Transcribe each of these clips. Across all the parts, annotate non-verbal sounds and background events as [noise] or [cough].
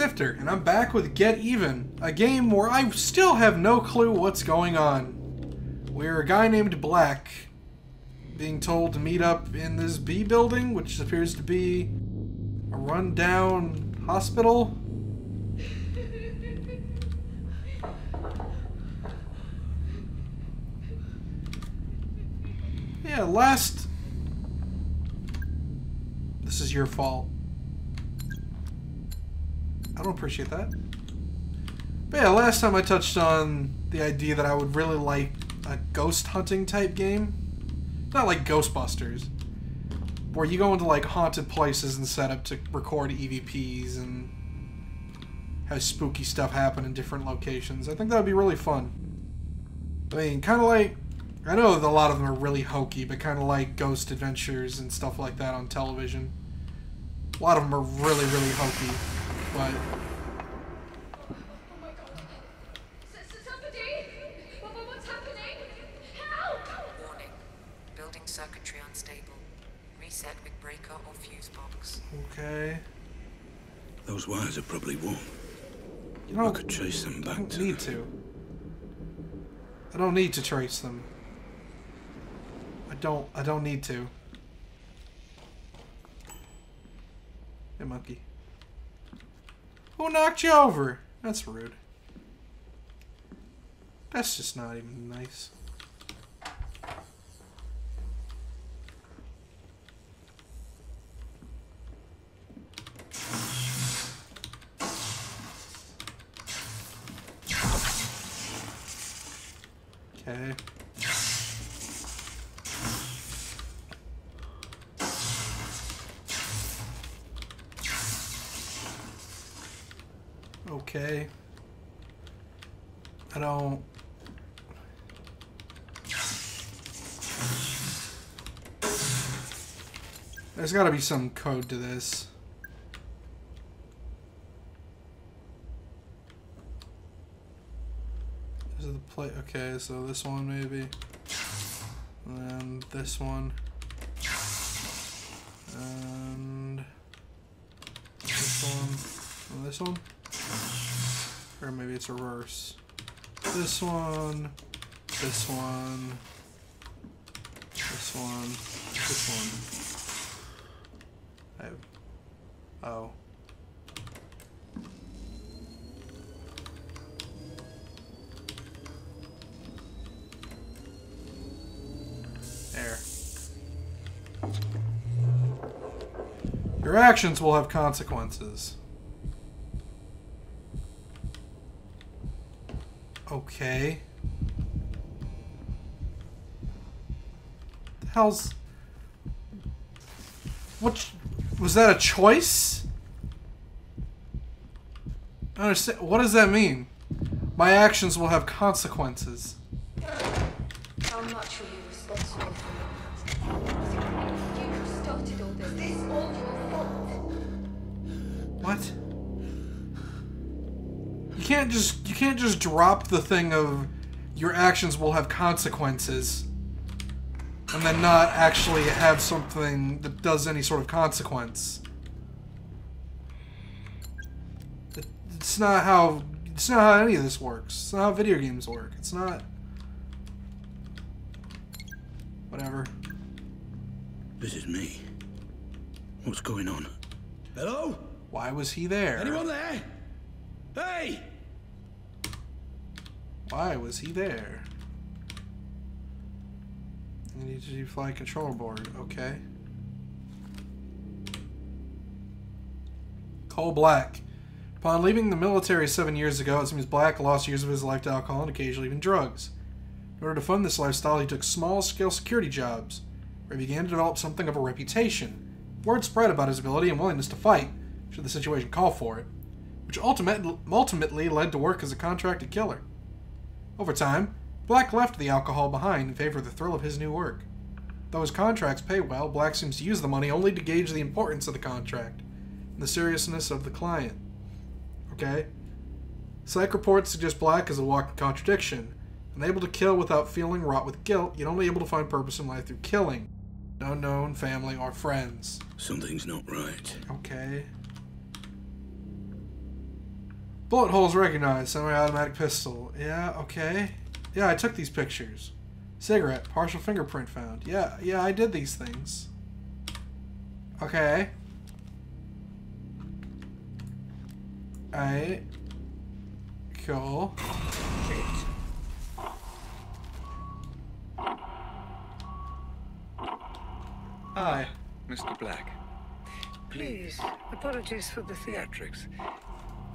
Sifter, and I'm back with Get Even, a game where I still have no clue what's going on. We're a guy named Black being told to meet up in this B building, which appears to be a rundown hospital. Yeah, last. This is your fault. I don't appreciate that. But yeah, last time I touched on the idea that I would really like a ghost hunting type game. Not like Ghostbusters. Where you go into like haunted places and set up to record EVPs and have spooky stuff happen in different locations. I think that would be really fun. I mean, kind of like I know a lot of them are really hokey, but kind of like Ghost Adventures and stuff like that on television. A lot of them are really, really hokey, but Oh my god. S- s- somebody! What, what- what's happening? Help! Building circuitry unstable. Reset with breaker or fuse box. okay. Those wires are probably warm. You don't, I could trace them I back don't to. need to. I don't need to trace them. I don't. I don't need to. Hey, monkey. Who knocked you over? That's rude. That's just not even nice. Okay. Okay. I don't. There's gotta be some code to this. This is the plate. Okay, so this one maybe. And then this one. And this one. And this one? Or maybe it's reverse. This one. This one. This one. This one. I, oh. There. Your actions will have consequences. Okay. The hell's... What... Was that a choice? I understand. What does that mean? My actions will have consequences. How much are you responsible for? You started all this. This all your fault. What? You can't just you can't just drop the thing of your actions will have consequences and then not actually have something that does any sort of consequence. It's not how it's not how any of this works. It's not how video games work. It's not whatever. This is me. What's going on? Hello? Why was he there? Anyone there? Hey! Why was he there? You need to fly control board. Okay. Cole Black. Upon leaving the military seven years ago, it seems Black lost years of his life to alcohol and occasionally even drugs. In order to fund this lifestyle, he took small scale security jobs, where he began to develop something of a reputation. Word spread about his ability and willingness to fight, should the situation call for it, which ultimate, ultimately led to work as a contracted killer. Over time, Black left the alcohol behind in favor of the thrill of his new work. Though his contracts pay well, Black seems to use the money only to gauge the importance of the contract and the seriousness of the client. Okay? Psych reports suggest Black is a walking contradiction. Unable to kill without feeling wrought with guilt, yet only able to find purpose in life through killing. No known family or friends. Something's not right. Okay. Bullet holes recognized. Semi-automatic pistol. Yeah, okay. Yeah, I took these pictures. Cigarette. Partial fingerprint found. Yeah, yeah, I did these things. Okay. Alright. Cool. Hi. Mr. Black. Please, apologies for the theatrics.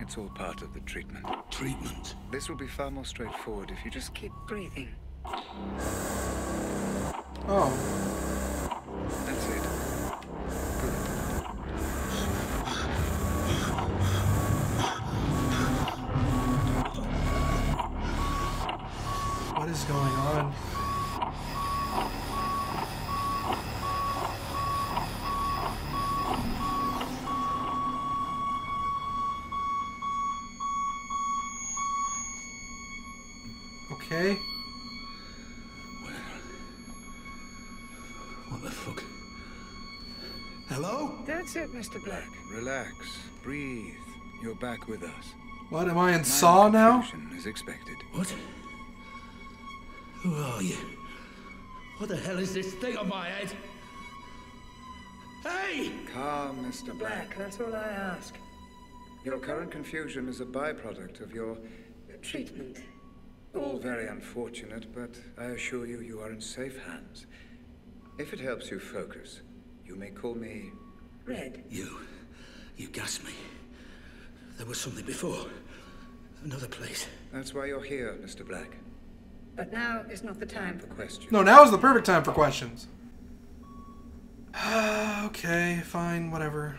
It's all part of the treatment. Treatment. This will be far more straightforward if you just keep. Keep breathing. Oh. That's it, Mr. Black. Relax. Breathe. You're back with us. What am I in Minor Saw now? confusion As expected. What? Who are you? What the hell is this thing on my head? Hey! Calm, Mr. Black. Black, that's all I ask. Your current confusion is a byproduct of your Treatment. All very unfortunate, but I assure you, you are in safe hands. If it helps you focus, you may call me. Red. You. You gassed me. There was something before. Another place. That's why you're here, Mr. Black. But now is not the time for For questions. No, now is the perfect time for questions. [sighs] okay, fine, whatever.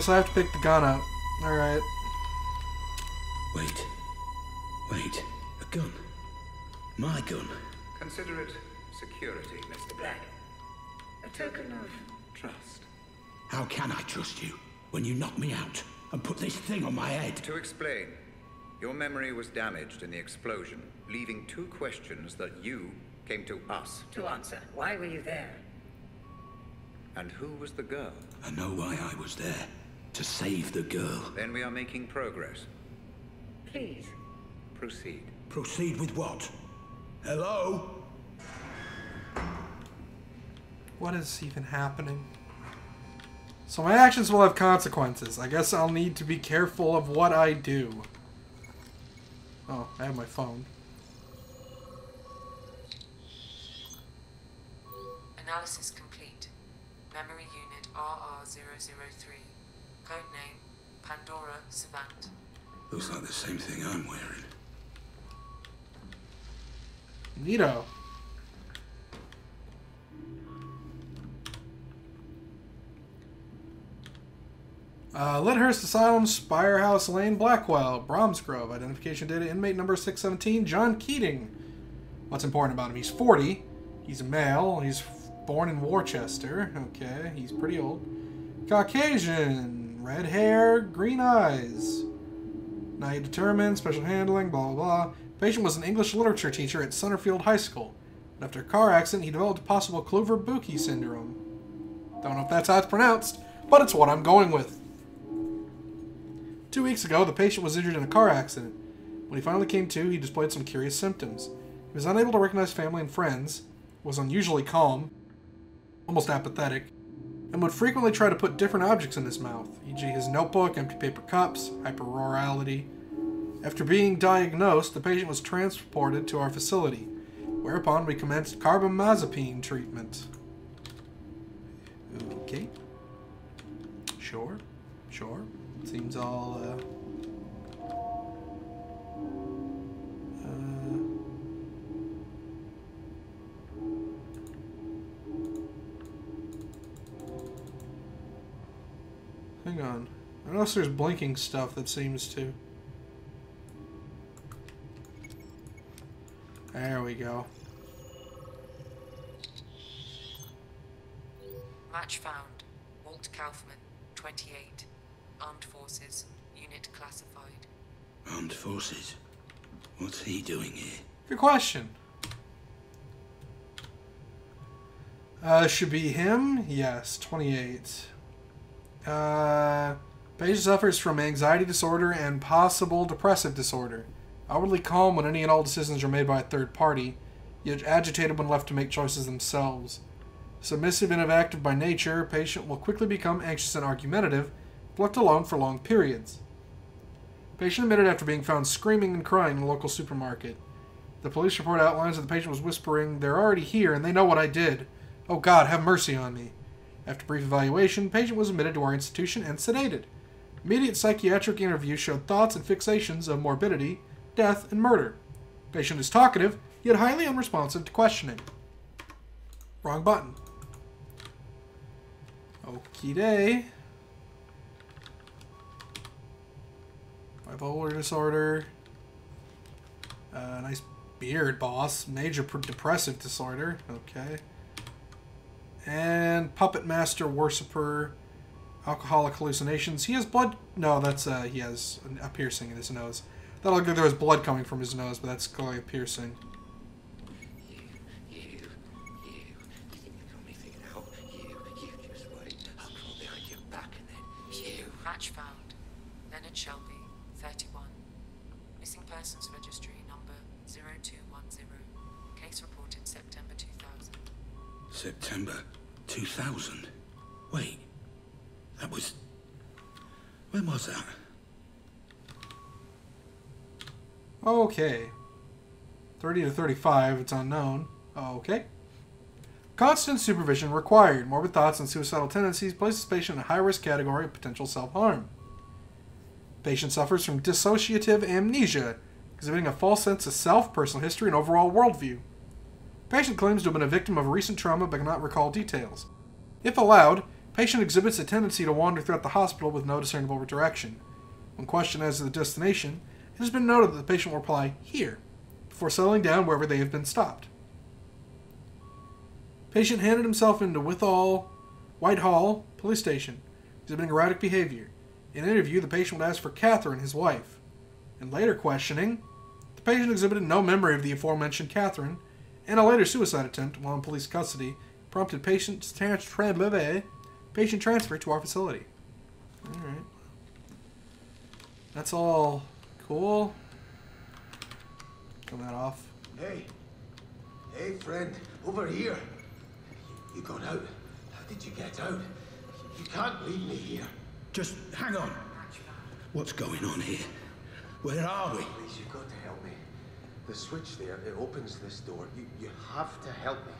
Guess I have to pick the gun up. Alright. Wait. Wait. A gun. My gun. Consider it security, Mr. Black. a token of Trust. How can I trust you when you knock me out and put this thing on my head? To explain, your memory was damaged in the explosion, leaving two questions that you came to us. to answer. Why were you there? And who was the girl? I know why I was there. To save the girl. Then we are making progress. Please. Proceed. Proceed with what? Hello? What is even happening? So my actions will have consequences. I guess I'll need to be careful of what I do. Oh, I have my phone. Analysis complete. Memory unit RR003. Codename Pandora Savant. Looks like the same thing I'm wearing. Neato. Uh, Lyndhurst Asylum, Spirehouse Lane, Blackwell, Bromsgrove. Identification data, inmate number 617, John Keating. What's important about him? He's 40. He's a male. He's born in Worcester. Okay, he's pretty old. Caucasian, red hair, green eyes. Night determined, special handling, blah blah blah. Patient was an English literature teacher at Summerfield High School. But after a car accident, he developed a possible Klüver-Bucy syndrome. Don't know if that's how it's pronounced, but it's what I'm going with. Two weeks ago, the patient was injured in a car accident. When he finally came to, he displayed some curious symptoms. He was unable to recognize family and friends, was unusually calm, almost apathetic, and would frequently try to put different objects in his mouth, e.g., his notebook, empty paper cups, hyperorality. After being diagnosed, the patient was transported to our facility, whereupon we commenced carbamazepine treatment. Okay. Sure. Sure. Seems all, uh. I notice there's blinking stuff that seems to. There we go. Match found. Walt Kaufman, 28. Armed Forces. Unit classified. Armed forces. What's he doing here? Good question. Uh, should be him? Yes, 28. Uh, Page suffers from anxiety disorder and possible depressive disorder. Outwardly calm when any and all decisions are made by a third party, yet agitated when left to make choices themselves. Submissive and active by nature, patient will quickly become anxious and argumentative if left alone for long periods. Patient admitted after being found screaming and crying in a local supermarket. The police report outlines that the patient was whispering, They're already here and they know what I did. Oh God, have mercy on me. After brief evaluation, patient was admitted to our institution and sedated. Immediate psychiatric interview showed thoughts and fixations of morbidity, death, and murder. Patient is talkative, yet highly unresponsive to questioning. Wrong button. Okie day. Bipolar disorder. Uh, nice beard, boss. Major pr- depressive disorder. Okay. And puppet master worshipper. Alcoholic hallucinations. He has blood. No, that's uh, he has a piercing in his nose. That looked like there was blood coming from his nose, but that's clearly a piercing. You, you, you. You think you got me figured out? You, you just wait. I'll crawl behind your back and then you. Match found. Leonard Shelby, 31. Missing persons registry number 0210. Case reported September 2000. September 2000. Wait. Was. When was that? Okay. 30 to 35, it's unknown. Okay. Constant supervision required. Morbid thoughts and suicidal tendencies place places patient in a high risk category of potential self harm. Patient suffers from dissociative amnesia, exhibiting a false sense of self, personal history, and overall worldview. Patient claims to have been a victim of recent trauma but cannot recall details. If allowed, patient exhibits a tendency to wander throughout the hospital with no discernible direction. When questioned as to the destination, it has been noted that the patient will reply, here, before settling down wherever they have been stopped. Patient handed himself into Withall, Whitehall police station, exhibiting erratic behavior. In an interview, the patient would ask for Catherine, his wife. In later questioning, the patient exhibited no memory of the aforementioned Catherine, and a later suicide attempt while in police custody prompted patient, trans- patient transfer to our facility. Alright. That's all cool. Turn that off. Hey. Hey, friend. Over here. You, you got out. How did you get out? You can't leave me here. Just hang on. What's going on here? Where are we? Please, you've got to help me. The switch there, it opens this door. You, you have to help me.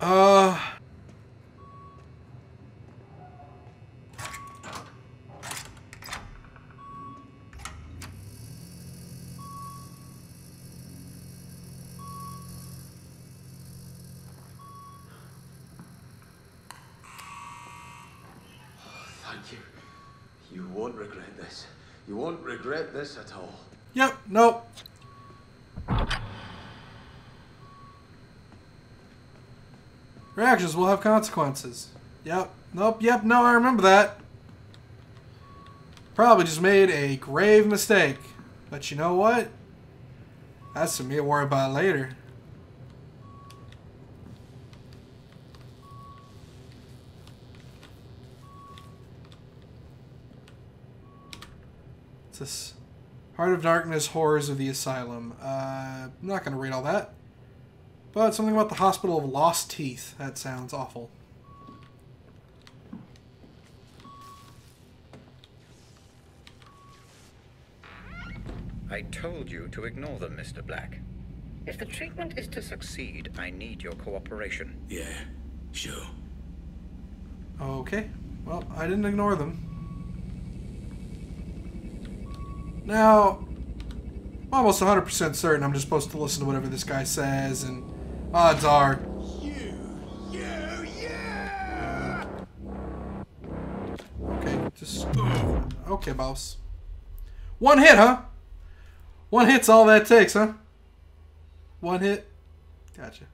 Uh. You. You won't regret this. You won't regret this at all. Yep, nope. Reactions will have consequences. Yep, nope, yep, no, I remember that. Probably just made a grave mistake. But you know what? That's me to worry about later. This Heart of Darkness, Horrors of the Asylum. Uh, I'm not going to read all that. But something about the Hospital of Lost Teeth. That sounds awful. I told you to ignore them, Mr. Black. If the treatment is to succeed, I need your cooperation. Yeah, sure. Okay. Well, I didn't ignore them. Now, I'm almost 100% certain I'm just supposed to listen to whatever this guy says, and odds are. Okay, just. Okay, boss. One hit, huh? One hit's all that takes, huh? One hit? Gotcha.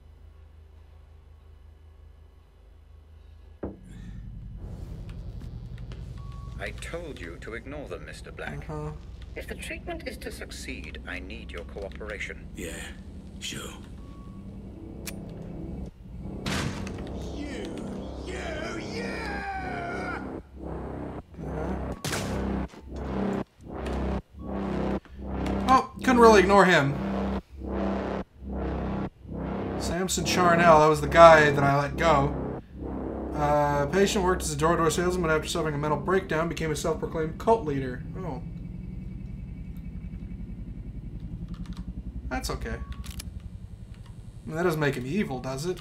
I told you to ignore them, Mr. Black. Uh-huh. If the treatment is to succeed, I need your cooperation. Yeah, sure. Oh, couldn't really ignore him. Samson Charnel, that was the guy that I let go. Uh, patient worked as a door-to-door salesman, but after suffering a mental breakdown, became a self-proclaimed cult leader. Oh. That's okay. I mean, that doesn't make him evil, does it?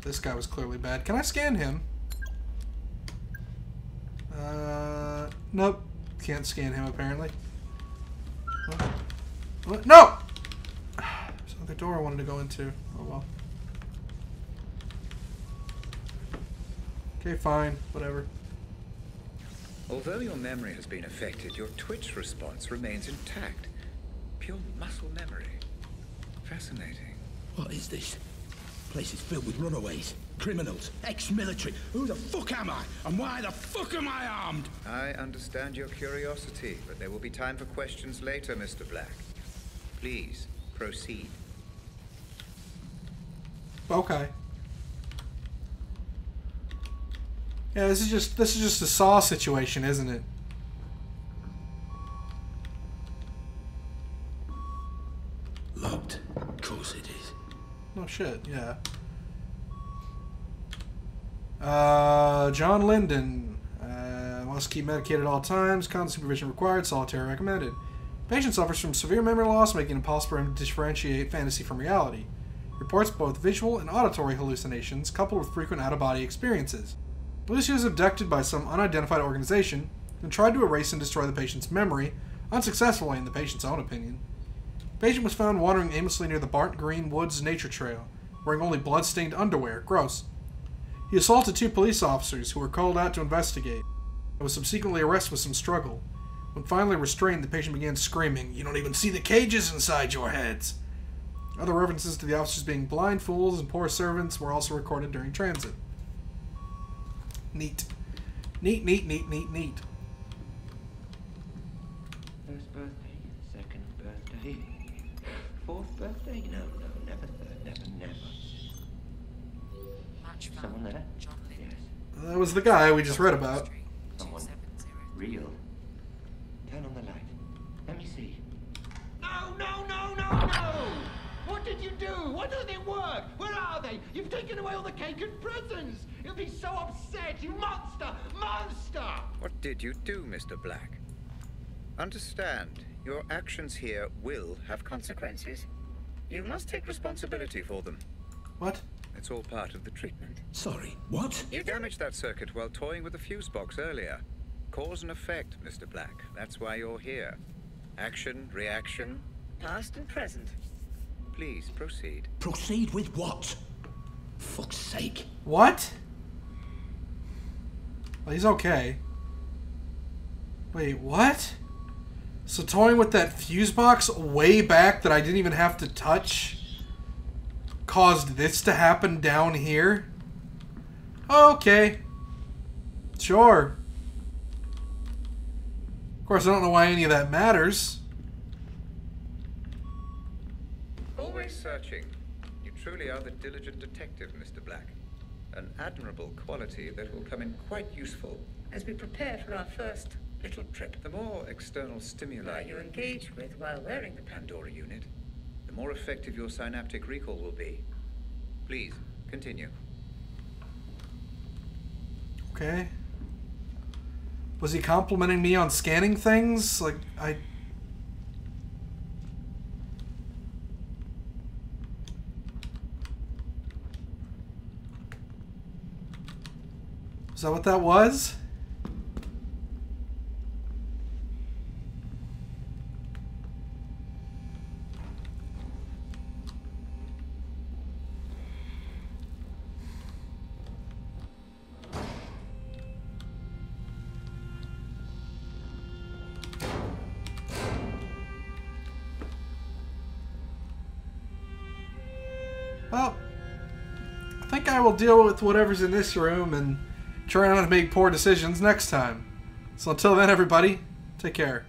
This guy was clearly bad. Can I scan him? Uh, nope. Can't scan him, apparently. What? What? No! There's another door I wanted to go into. Oh well. Okay, fine. Whatever. Although your memory has been affected, your twitch response remains intact. Pure muscle memory. Fascinating. What is this? Place is filled with runaways, criminals, ex-military. Who the fuck am I? And why the fuck am I armed? I understand your curiosity, but there will be time for questions later, Mr. Black. Please, proceed. Okay. Yeah, this is just this is just a saw situation, isn't it? Locked. Of course it is. No shit, yeah. Uh, John Linden. Uh, must keep medicated at all times. Constant supervision required. Solitary recommended. Patient suffers from severe memory loss, making it impossible for him to differentiate fantasy from reality. Reports both visual and auditory hallucinations, coupled with frequent out-of-body experiences. Lucy was abducted by some unidentified organization and tried to erase and destroy the patient's memory, unsuccessfully in the patient's own opinion. Patient was found wandering aimlessly near the Barton Green Woods Nature Trail, wearing only blood-stained underwear. Gross. He assaulted two police officers who were called out to investigate, and was subsequently arrested with some struggle. When finally restrained, the patient began screaming, You don't even see the cages inside your heads! Other references to the officers being blind fools and poor servants were also recorded during transit. Neat. Neat, neat, neat, neat, neat. First birthday, second birthday, fourth birthday? No, no, never third, never, never. Match. Someone there? John Yes. That was the guy we just read about. Someone. Real. Turn on the light. Let me see. No, no, no, no, no! What did you do? Why don't they work? Where are they? You've taken away all the cake and presents! You'll be so upset, you monster! Monster! What did you do, Mr. Black? Understand, your actions here will have consequences. You must take responsibility for them. What? It's all part of the treatment. Sorry, what? You damaged that circuit while toying with the fuse box earlier. Cause and effect, Mr. Black. That's why you're here. Action, reaction. Past and present. Please proceed. Proceed with what? Fuck's sake. What? Well, he's okay. Wait, what? So toying with that fuse box way back that I didn't even have to touch caused this to happen down here? Okay. Sure. Of course, I don't know why any of that matters. Always searching. You truly are the diligent detective, Mr. Black. An admirable quality that will come in quite useful. As we prepare for our first little trip. The more external stimuli you engage with while wearing the Pandora unit, the more effective your synaptic recall will be. Please, continue. Okay. Was he complimenting me on scanning things? Like, I. Is that what that was? Well, I think I will deal with whatever's in this room and try not to make poor decisions next time. So until then, everybody, take care.